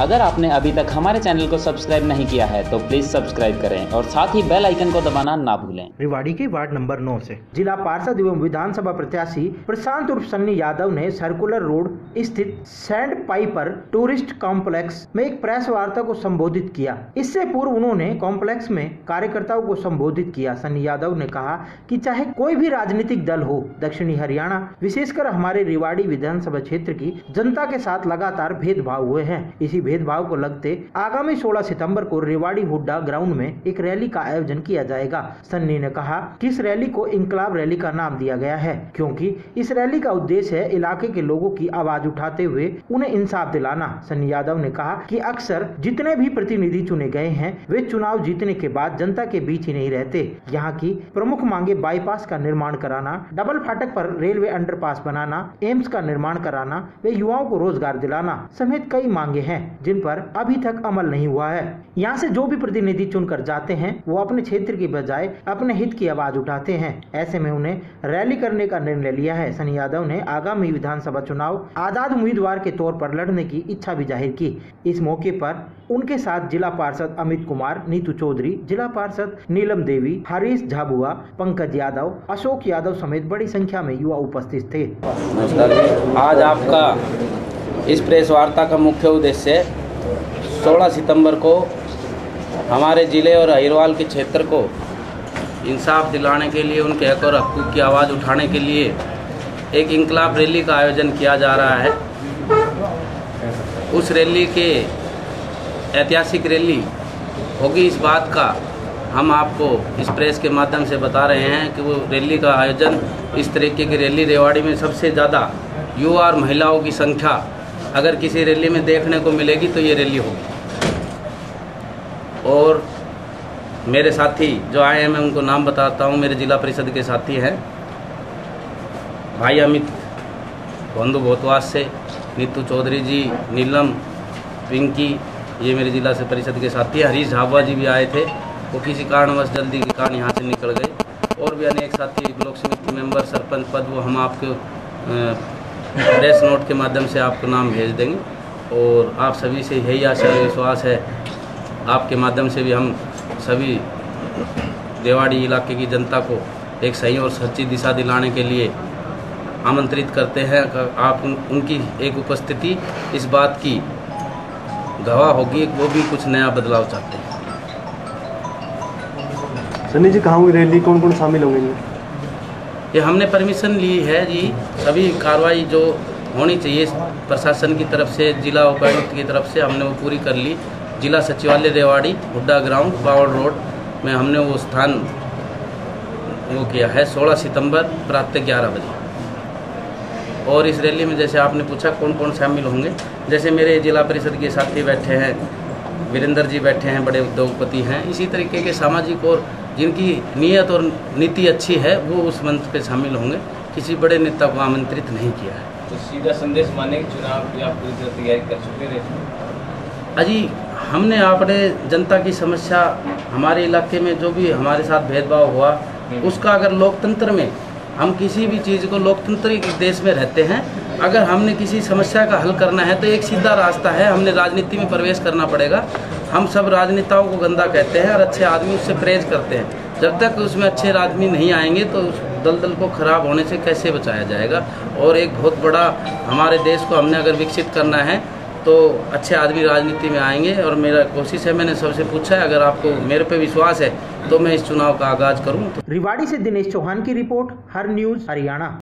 अगर आपने अभी तक हमारे चैनल को सब्सक्राइब नहीं किया है तो प्लीज़ सब्सक्राइब करें और साथ ही बेल आइकन को दबाना ना भूलें। रिवाड़ी के वार्ड नंबर 9 से जिला पार्षद एवं विधानसभा प्रत्याशी प्रशांत उर्फ़ सन्नी यादव ने सर्कुलर रोड स्थित सैंड पाइपर टूरिस्ट कॉम्प्लेक्स में एक प्रेस वार्ता को संबोधित किया। इससे पूर्व उन्होंने कॉम्प्लेक्स में कार्यकर्ताओं को संबोधित किया। सन्नी यादव ने कहा की चाहे कोई भी राजनीतिक दल हो, दक्षिणी हरियाणा, विशेषकर हमारे रिवाड़ी विधानसभा क्षेत्र की जनता के साथ लगातार भेदभाव हुए हैं। इसी भेदभाव को लगते आगामी 16 सितंबर को रेवाड़ी हुड्डा ग्राउंड में एक रैली का आयोजन किया जाएगा। सन्नी ने कहा कि इस रैली को इंकलाब रैली का नाम दिया गया है, क्योंकि इस रैली का उद्देश्य है इलाके के लोगों की आवाज़ उठाते हुए उन्हें इंसाफ दिलाना। सन्नी यादव ने कहा कि अक्सर जितने भी प्रतिनिधि चुने गए हैं, वे चुनाव जीतने के बाद जनता के बीच ही नहीं रहते। यहाँ की प्रमुख मांगे बाईपास का निर्माण कराना, डबल फाटक पर रेलवे अंडरपास बनाना, एम्स का निर्माण कराना, व युवाओं को रोज़गार दिलाना समेत कई मांगे हैं। जिन पर अभी तक अमल नहीं हुआ है। यहाँ से जो भी प्रतिनिधि चुनकर जाते हैं, वो अपने क्षेत्र की बजाय अपने हित की आवाज़ उठाते हैं। ऐसे में उन्हें रैली करने का निर्णय लिया है। सनी यादव ने आगामी विधानसभा चुनाव आज़ाद उम्मीदवार के तौर पर लड़ने की इच्छा भी ज़ाहिर की। इस मौके पर उनके साथ जिला पार्षद अमित कुमार, नीतू चौधरी, जिला पार्षद नीलम देवी, हरीश झाबुआ, पंकज यादव, अशोक यादव समेत बड़ी संख्या में युवा उपस्थित थे। आज आपका इस प्रेस वार्ता का मुख्य उद्देश्य 16 सितंबर को हमारे ज़िले और अहिरवाल के क्षेत्र को इंसाफ दिलाने के लिए, उनके हक और हकूक़ की आवाज़ उठाने के लिए एक इनकलाब रैली का आयोजन किया जा रहा है। उस रैली के ऐतिहासिक रैली होगी इस बात का हम आपको इस प्रेस के माध्यम से बता रहे हैं कि वो रैली का आयोजन इस तरीके की रैली रेवाड़ी में सबसे ज़्यादा युवा और महिलाओं की संख्या अगर किसी रैली में देखने को मिलेगी तो ये रैली होगी। और मेरे साथी जो आए हैं, मैं उनको नाम बताता हूँ। मेरे जिला परिषद के साथी हैं। भाई अमित बंधु भोतवास से, नीतू चौधरी जी, नीलम, पिंकी, ये मेरे जिला से परिषद के साथी हरीश झाबुआ जी भी आए थे। वो किसी कारणवश जल्दी के कारण यहाँ से निकल गए। और भी अनेक साथी ब्लॉक समिति मेंबर, सरपंच पद, वो हम आपके प्रेस नोट के माध्यम से आपको नाम भेज देंगे। और आप सभी से यही आशा विश्वास है आपके माध्यम से भी हम सभी देवाड़ी इलाके की जनता को एक सही और सच्ची दिशा दिलाने के लिए आमंत्रित करते हैं। आप उन, उनकी एक उपस्थिति इस बात की गवाह होगी वो भी कुछ नया बदलाव चाहते हैं। सन्नी जी कहाँ हुई रैली? कौन कौन शामिल होंगे? ये हमने परमिशन ली है जी। सभी कार्रवाई जो होनी चाहिए प्रशासन की तरफ़ से, जिला उपायुक्त की तरफ़ से हमने वो पूरी कर ली। जिला सचिवालय रेवाड़ी, हुड्डा ग्राउंड, बावड़ रोड में हमने वो स्थान वो किया है 16 सितंबर प्रातः ग्यारह बजे। और इस रैली में जैसे आपने पूछा कौन कौन शामिल होंगे, जैसे मेरे जिला परिषद के साथी बैठे हैं, वीरेंद्र जी बैठे हैं, बड़े उद्योगपति हैं, इसी तरीके के सामाजिक और जिनकी नीयत और नीति अच्छी है वो उस मंच पे शामिल होंगे। किसी बड़े नेता को आमंत्रित नहीं किया है। तो सीधा संदेश माने कि चुनाव की आप पूरी तरह तैयारी कर चुके हैं। अजी हमने आपने जनता की समस्या हमारे इलाके में जो भी हमारे साथ भेदभाव हुआ उसका अगर लोकतंत्र में हम किसी भी चीज़ को लोकतंत्र देश में रहते हैं, अगर हमने किसी समस्या का हल करना है तो एक सीधा रास्ता है, हमने राजनीति में प्रवेश करना पड़ेगा। हम सब राजनेताओं को गंदा कहते हैं और अच्छे आदमी उससे प्रेज करते हैं। जब तक उसमें अच्छे आदमी नहीं आएँगे तो उस दलदल को खराब होने से कैसे बचाया जाएगा? और एक बहुत बड़ा हमारे देश को हमने अगर विकसित करना है तो अच्छे आदमी राजनीति में आएँगे और मेरा कोशिश है, मैंने सबसे पूछा है, अगर आपको मेरे पे विश्वास है तो मैं इस चुनाव का आगाज़ करूँ। तो रिवाड़ी से दिनेश चौहान की रिपोर्ट, हर न्यूज़ हरियाणा।